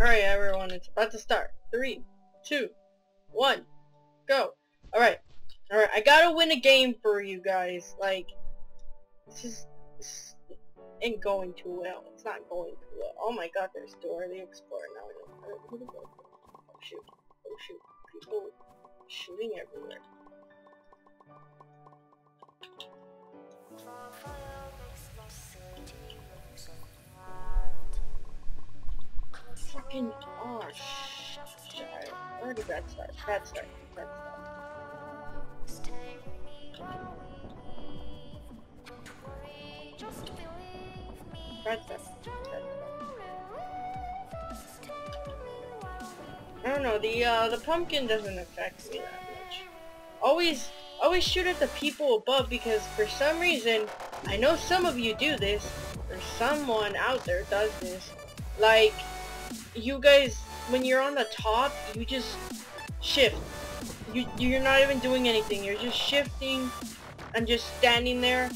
Alright everyone, it's about to start. Three, two, one, go. Alright. Alright, I gotta win a game for you guys. Like, this is this ain't going too well. It's not going too well. Oh my god, there's Dora the Explorer now. Oh shoot. Oh shoot. People shooting everywhere. Fucking oh shit. Already. Bad start. Bad start. Bad start. Bad start. I don't know, the uh the pumpkin doesn't affect me that much. Always always shoot at the people above because for some reason I know some of you do this, or someone out there does this. Like you guys when you're on the top, you just shift. You you're not even doing anything. You're just shifting and just standing there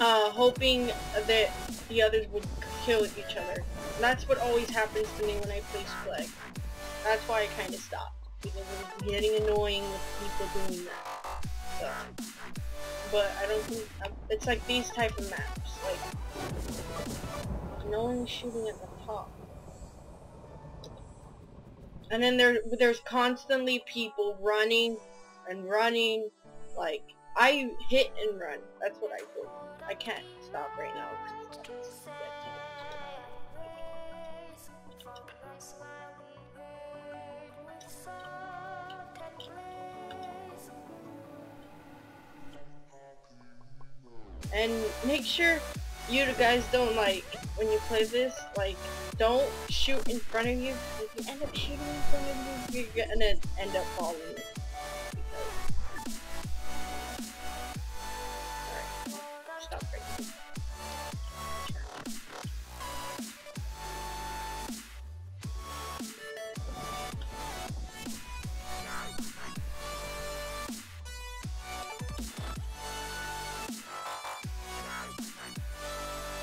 uh hoping that the others would kill each other. That's what always happens to me when I play Splegg. That's why I kind of stopped. Because it was getting annoying with people doing that. So, but I don't think... um, It's like these type of maps. Like, no one's shooting at the top. And then there, there's constantly people running and running. Like, I hit and run. That's what I do. I can't stop right now. And make sure you guys don't like, when you play this, like, don't shoot in front of you. You end up shooting in front of you, you're gonna end up falling. Alright, stop right.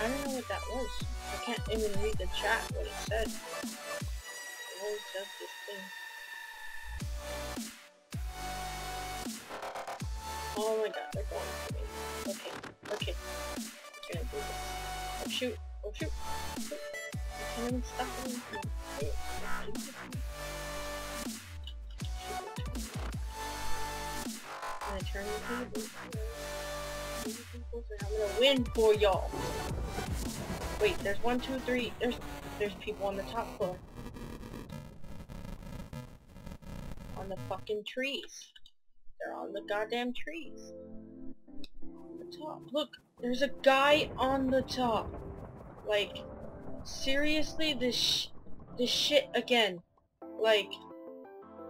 I don't know what that was. I can't even read the chat what it said. Oh my god, they're going for me. Okay, okay. I'm gonna do this. Oh shoot, oh shoot. I can't even stop them. I'm gonna turn the table. I'm gonna win for y'all. Wait, there's one, two, three. There's there's people on the top floor. On the fucking trees. They're on the goddamn trees. On the top. Look, there's a guy on the top. Like, seriously, this sh this shit again. Like,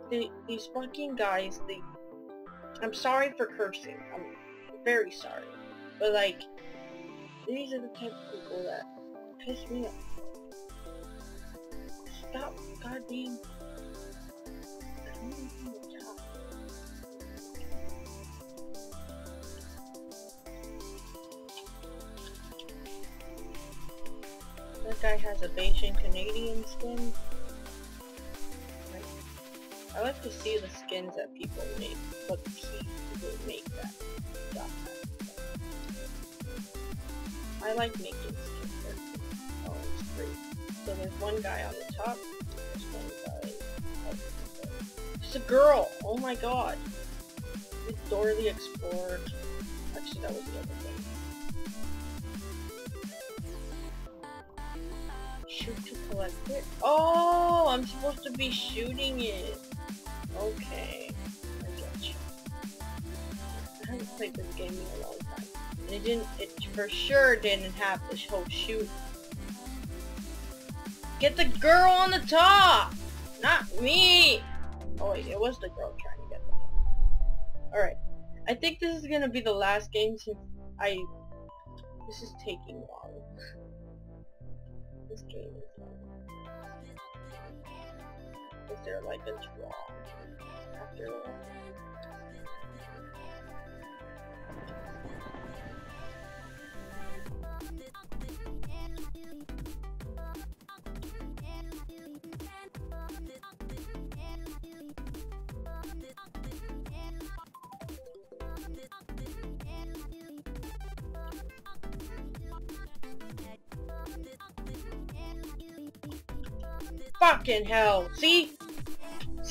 the, these fucking guys, they... I'm sorry for cursing. I'm very sorry. But like, these are the type of people that piss me off. Stop goddamn guy has a Bayesian Canadian skin. I like to see the skins that people make, but people make that. that. I like making skins. Oh, it's great. So there's one guy on the top. There's one guy. It's a girl. Oh my god. It's Dora the Explorer. Actually, that was the other thing. Collect it. Oh, I'm supposed to be shooting it. Okay, I get you. I haven't played this game in a long time. And it didn't, it for sure didn't have this whole shoot. Get the girl on the top! Not me! Oh wait, it was the girl trying to get the top. Alright. I think this is gonna be the last game since I... This is taking long. this game is long they're like, it's wrong. Fucking hell, see?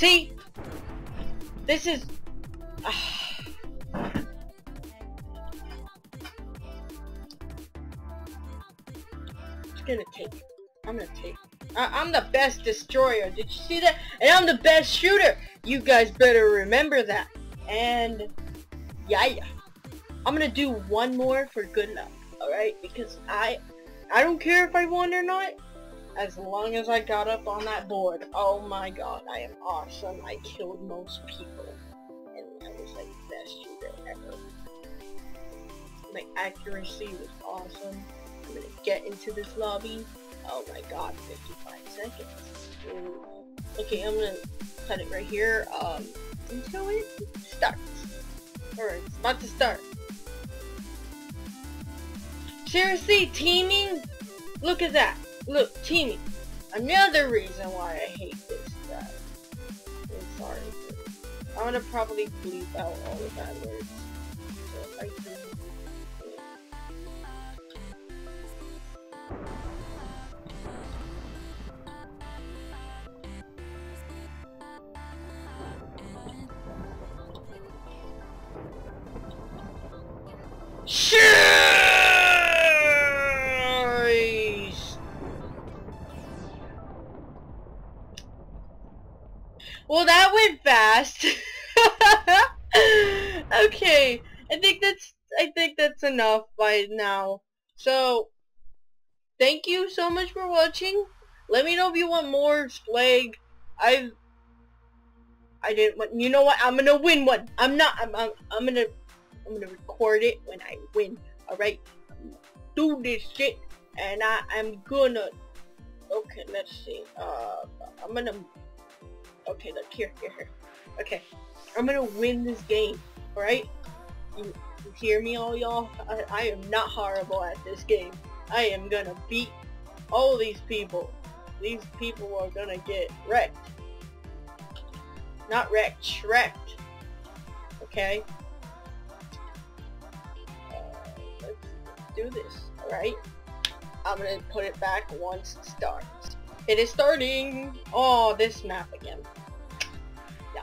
See? This is... it's gonna take. I'm gonna take. I am the best destroyer. Did you see that? And I'm the best shooter. You guys better remember that. And yeah, yeah. I'm gonna do one more for good luck. Alright? Because I I don't care if I won or not. As long as I got up on that board. Oh my god, I am awesome. I killed most people. And I was like the best shooter ever. My accuracy was awesome. I'm gonna get into this lobby. Oh my god, 55 seconds. Ooh. Okay, I'm gonna cut it right here. Um, until it starts. Alright, it's about to start. Seriously, teaming? Look at that. Look, teaming. Another reason why I hate this guy. I'm sorry. I'm gonna probably bleep out all the bad words. So Well, that went fast. okay, I think that's I think that's enough by now. So, thank you so much for watching. Let me know if you want more Splegg. I've I didn't want. You know what? I'm gonna win one. I'm not. I'm. I'm, I'm gonna. I'm gonna record it when I win. All right. Do this shit, and I. I'm gonna. Okay. Let's see. Uh. I'm gonna Okay, look, here, here, here. Okay, I'm gonna win this game, alright? You, you, hear me all y'all? I, I am not horrible at this game. I am gonna beat all these people. These people are gonna get wrecked. Not wrecked, wrecked. Okay? Uh, let's do this, alright? I'm gonna put it back once it starts. It is starting! Oh, this map again. Yeah.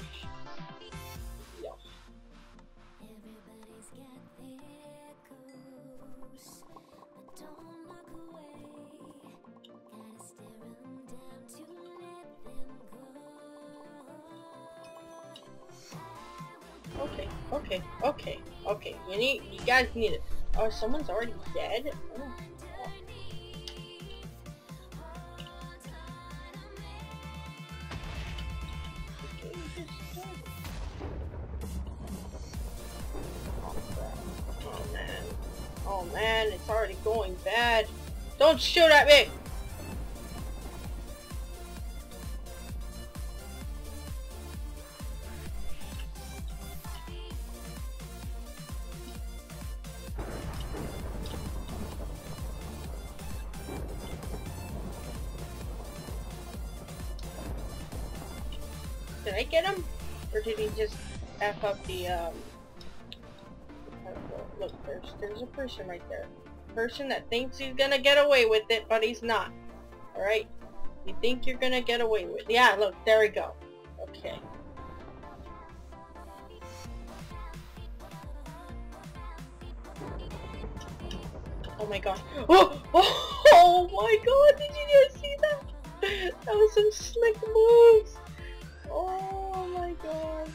Yeah. Okay, okay, okay, okay. You need, you guys need it. Oh, someone's already dead? Oh Don't shoot at me! Did I get him? Or did he just F up the, um... Look, there's, there's a person right there. Person that thinks he's gonna get away with it, but he's not. Alright? You think you're gonna get away with it. Yeah, look, there we go. Okay. Oh my god. Oh, oh, my god, did you guys see that? That was some slick moves. Oh my god.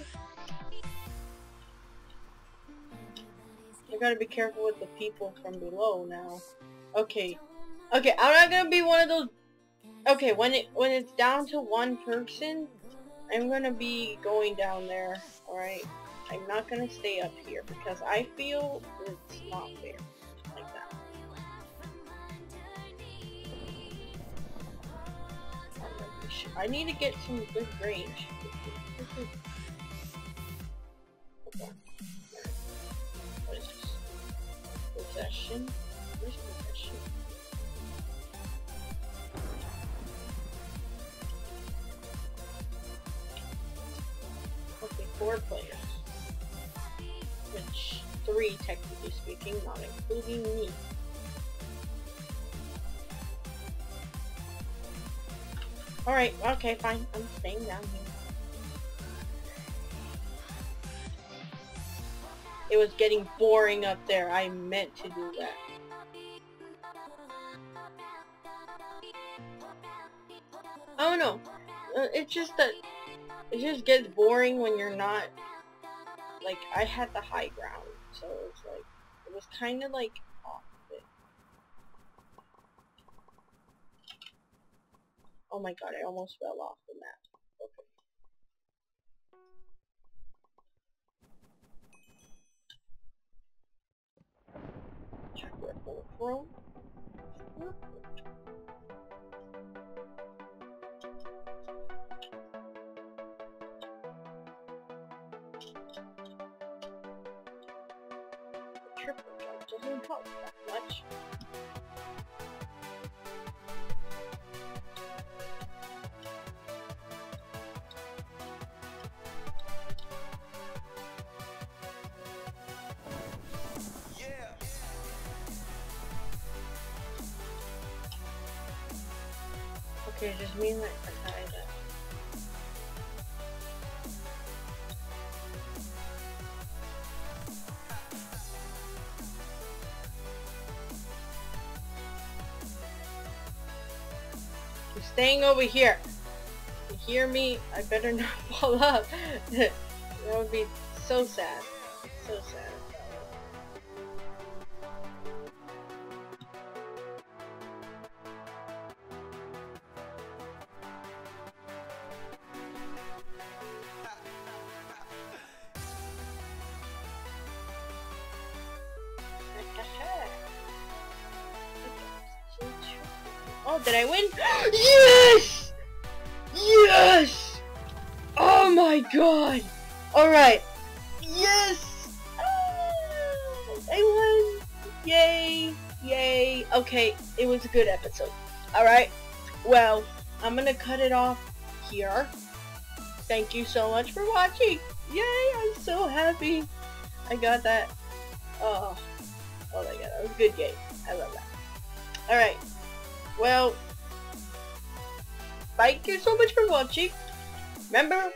I gotta be careful with the people from below now. Okay. Okay, I'm not gonna be one of those... Okay, when it when it's down to one person, I'm gonna be going down there, alright? I'm not gonna stay up here because I feel it's not fair like that. I need to get some good range. Possession? Okay, four players. Which, three technically speaking, not including me. Alright, okay, fine. I'm staying down here. It was getting boring up there. I meant to do that. I don't know. Uh, it's just that it just gets boring when you're not like I had the high ground, so like it was kind of like off it. Oh my god, I almost fell off the map. Throw. triple jump doesn't help that much. Okay, just mean like that. I'm staying over here. You hear me? I better not fall up. that would be so sad. So sad. Oh, did I win? yes! Yes! Oh my god! Alright. Yes! Ah, I won! Yay! Yay! Okay, it was a good episode. Alright? Well, I'm gonna cut it off here. Thank you so much for watching! Yay! I'm so happy! I got that. Oh. Oh my god, that was a good game. I love that. Alright. Well, thank you so much for watching. Remember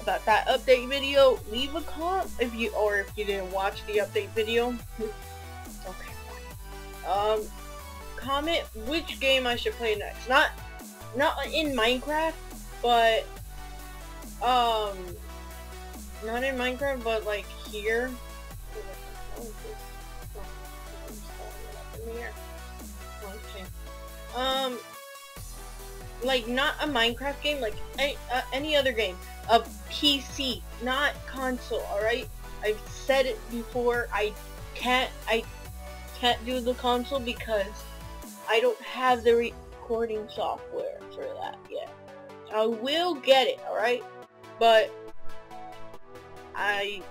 about that update video, leave a comment if you, or if you didn't watch the update video. okay. Um, comment which game I should play next. Not, not in Minecraft, but, um, not in Minecraft, but like here. Um, like not a Minecraft game, like any, uh, any other game. A PC, not console, alright? I've said it before, I can't, I can't do the console because I don't have the recording software for that yet. I will get it, alright? But, I,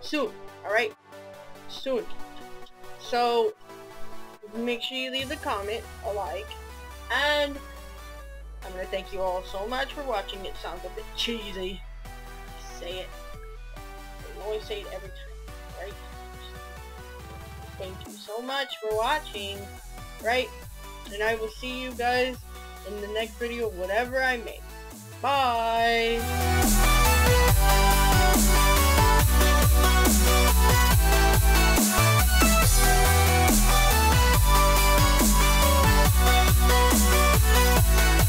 soon, alright? Soon. So, make sure you leave the comment, a like, and I'm gonna thank you all so much for watching. It sounds a bit cheesy. Say it. I always say it every time, right? Thank you so much for watching, right? And I will see you guys in the next video, whatever I make. Bye!